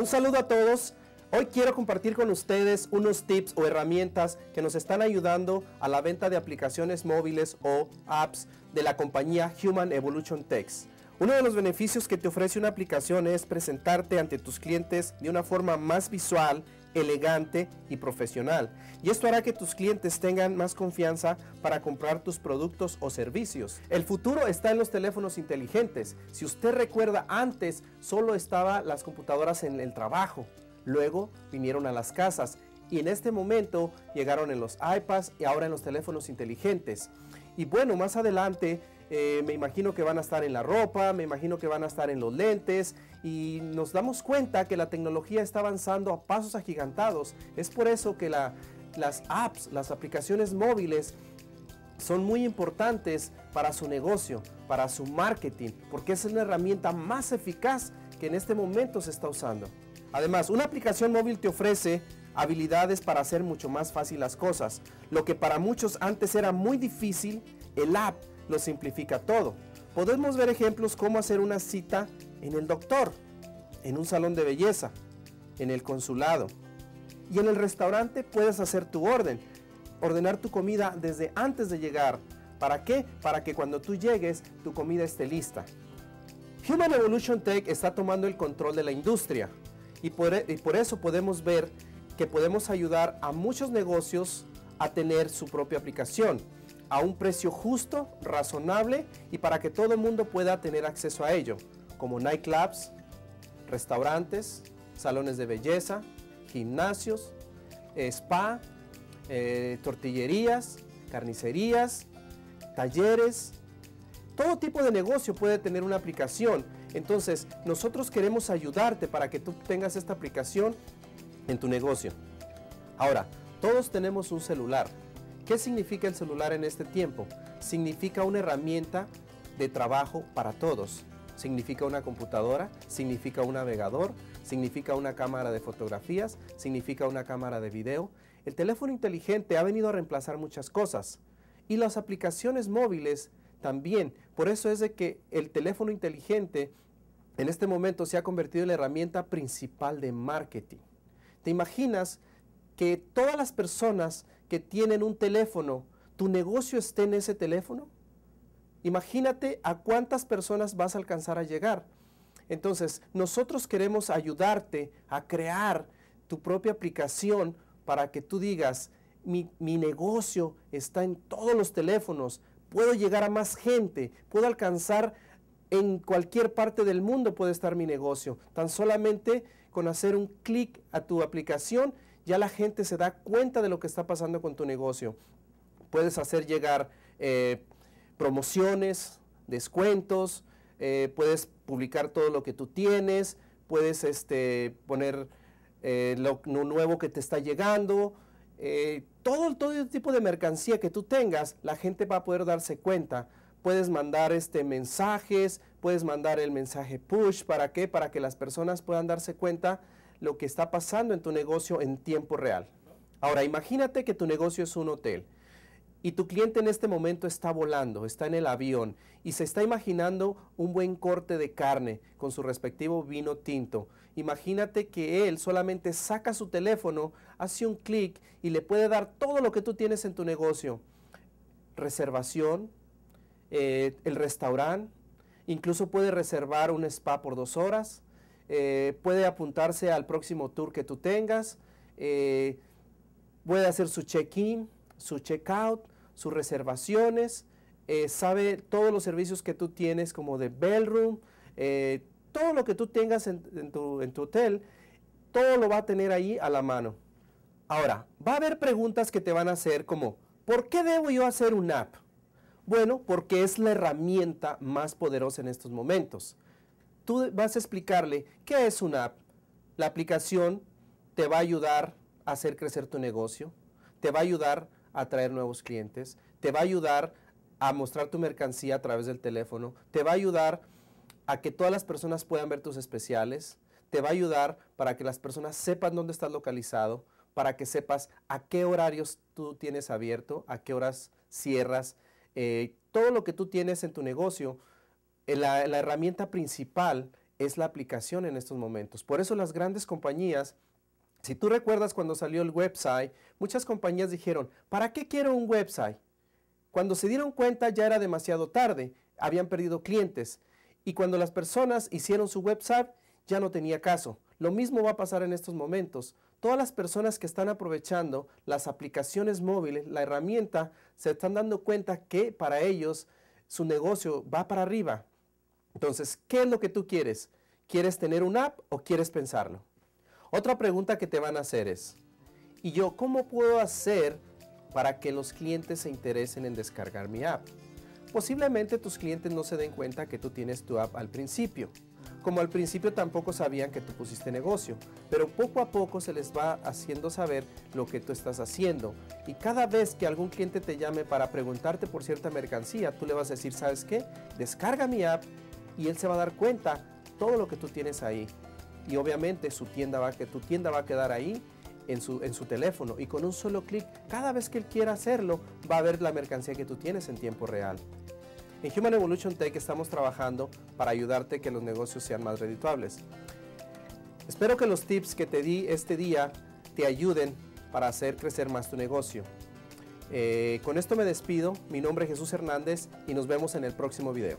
Un saludo a todos. Hoy quiero compartir con ustedes unos tips o herramientas que nos están ayudando a la venta de aplicaciones móviles o apps de la compañía Human Evolution Text. Uno de los beneficios que te ofrece una aplicación es presentarte ante tus clientes de una forma más visual, elegante y profesional. Y esto hará que tus clientes tengan más confianza para comprar tus productos o servicios. El futuro está en los teléfonos inteligentes. Si usted recuerda, antes solo estaban las computadoras en el trabajo. Luego vinieron a las casas y en este momento llegaron en los iPads y ahora en los teléfonos inteligentes. Y bueno, más adelante eh, me imagino que van a estar en la ropa, me imagino que van a estar en los lentes y nos damos cuenta que la tecnología está avanzando a pasos agigantados. Es por eso que las apps, las aplicaciones móviles son muy importantes para su negocio, para su marketing, porque es una herramienta más eficaz que en este momento se está usando. Además, una aplicación móvil te ofrece habilidades para hacer mucho más fácil las cosas. Lo que para muchos antes era muy difícil, el app lo simplifica todo. Podemos ver ejemplos como hacer una cita en el doctor, en un salón de belleza, en el consulado. Y en el restaurante puedes hacer tu orden, ordenar tu comida desde antes de llegar. ¿Para qué? Para que cuando tú llegues tu comida esté lista. Human Evolution Tech está tomando el control de la industria y por, y por eso podemos ver que podemos ayudar a muchos negocios a tener su propia aplicación a un precio justo, razonable y para que todo el mundo pueda tener acceso a ello, como nightclubs, restaurantes, salones de belleza, gimnasios, spa, eh, tortillerías, carnicerías, talleres. Todo tipo de negocio puede tener una aplicación. Entonces, nosotros queremos ayudarte para que tú tengas esta aplicación en tu negocio. Ahora, todos tenemos un celular. ¿Qué significa el celular en este tiempo? Significa una herramienta de trabajo para todos. Significa una computadora, significa un navegador, significa una cámara de fotografías, significa una cámara de video. El teléfono inteligente ha venido a reemplazar muchas cosas y las aplicaciones móviles también. Por eso es de que el teléfono inteligente en este momento se ha convertido en la herramienta principal de marketing. ¿Te imaginas que todas las personas que tienen un teléfono, tu negocio esté en ese teléfono? Imagínate a cuántas personas vas a alcanzar a llegar. Entonces, nosotros queremos ayudarte a crear tu propia aplicación para que tú digas, mi, mi, negocio está en todos los teléfonos, puedo llegar a más gente, puedo alcanzar en cualquier parte del mundo puede estar mi negocio. Tan solamente con hacer un clic a tu aplicación ya la gente se da cuenta de lo que está pasando con tu negocio. Puedes hacer llegar eh, promociones, descuentos, eh, puedes publicar todo lo que tú tienes, puedes este, poner eh, lo, nuevo que te está llegando. todo, todo tipo de mercancía que tú tengas, la gente va a poder darse cuenta. Puedes mandar este, mensajes, puedes mandar el mensaje push. ¿Para qué? Para que las personas puedan darse cuenta lo que está pasando en tu negocio en tiempo real. Ahora, imagínate que tu negocio es un hotel y tu cliente en este momento está volando, está en el avión y se está imaginando un buen corte de carne con su respectivo vino tinto. Imagínate que él solamente saca su teléfono, hace un clic y le puede dar todo lo que tú tienes en tu negocio. Reservación, eh, el restaurante, incluso puede reservar un spa por dos horas, eh, puede apuntarse al próximo tour que tú tengas, eh, puede hacer su check-in, su check-out, sus reservaciones, eh, sabe todos los servicios que tú tienes como de bellroom, todo lo que tú tengas en, tu, en tu hotel, todo lo va a tener ahí a la mano. Ahora, va a haber preguntas que te van a hacer como, ¿por qué debo yo hacer un app? Bueno, porque es la herramienta más poderosa en estos momentos tú vas a explicarle qué es una app. La aplicación te va a ayudar a hacer crecer tu negocio, te va a ayudar a atraer nuevos clientes, te va a ayudar a mostrar tu mercancía a través del teléfono, te va a ayudar a que todas las personas puedan ver tus especiales, te va a ayudar para que las personas sepan dónde estás localizado, para que sepas a qué horarios tú tienes abierto, a qué horas cierras, eh, todo lo que tú tienes en tu negocio eh, la, herramienta principal es la aplicación en estos momentos. Por eso las grandes compañías, si tú recuerdas cuando salió el website, muchas compañías dijeron, ¿para qué quiero un website? Cuando se dieron cuenta ya era demasiado tarde, habían perdido clientes. Y cuando las personas hicieron su website, ya no tenía caso. Lo mismo va a pasar en estos momentos. Todas las personas que están aprovechando las aplicaciones móviles, la herramienta, se están dando cuenta que para ellos su negocio va para arriba. Entonces, ¿qué es lo que tú quieres? ¿Quieres tener un app o quieres pensarlo? Otra pregunta que te van a hacer es, ¿y yo cómo puedo hacer para que los clientes se interesen en descargar mi app? Posiblemente tus clientes no se den cuenta que tú tienes tu app al principio. Como al principio tampoco sabían que tú pusiste negocio, pero poco a poco se les va haciendo saber lo que tú estás haciendo. Y cada vez que algún cliente te llame para preguntarte por cierta mercancía, tú le vas a decir, ¿sabes qué? Descarga mi app y él se va a dar cuenta todo lo que tú tienes ahí. Y obviamente su tienda va, que tu tienda va a quedar ahí en su, en su teléfono y con un solo clic, cada vez que él quiera hacerlo, va a ver la mercancía que tú tienes en tiempo real. En Human Evolution Tech estamos trabajando para ayudarte a que los negocios sean más redituables. Espero que los tips que te di este día te ayuden para hacer crecer más tu negocio. Eh, con esto me despido, mi nombre es Jesús Hernández y nos vemos en el próximo video.